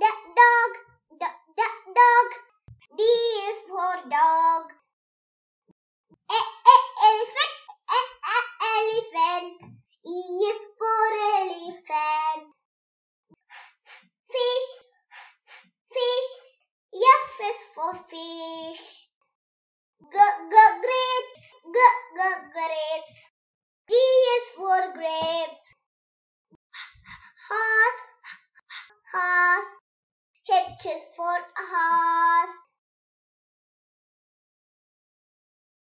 duck, dog, duck, dog. D is for dog. E, e, elephant, e, e, elephant. E is for elephant. Fish, fish. F is for fish. G, g, grapes, g, g, grapes. G is for grapes. Horse, horse stretches for us.